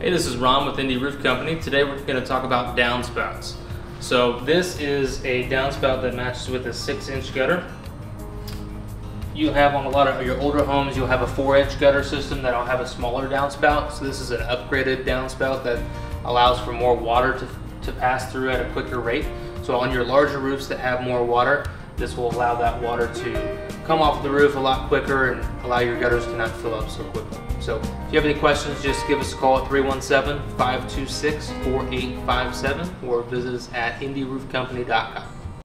Hey, this is Ron with Indy Roof Company. Today we're going to talk about downspouts. So this is a downspout that matches with a six inch gutter. You have on a lot of your older homes, you'll have a four inch gutter system that'll have a smaller downspout. So this is an upgraded downspout that allows for more water to, to pass through at a quicker rate. So on your larger roofs that have more water, this will allow that water to come off the roof a lot quicker and allow your gutters to not fill up so quickly. So if you have any questions, just give us a call at 317-526-4857 or visit us at indyroofcompany.com.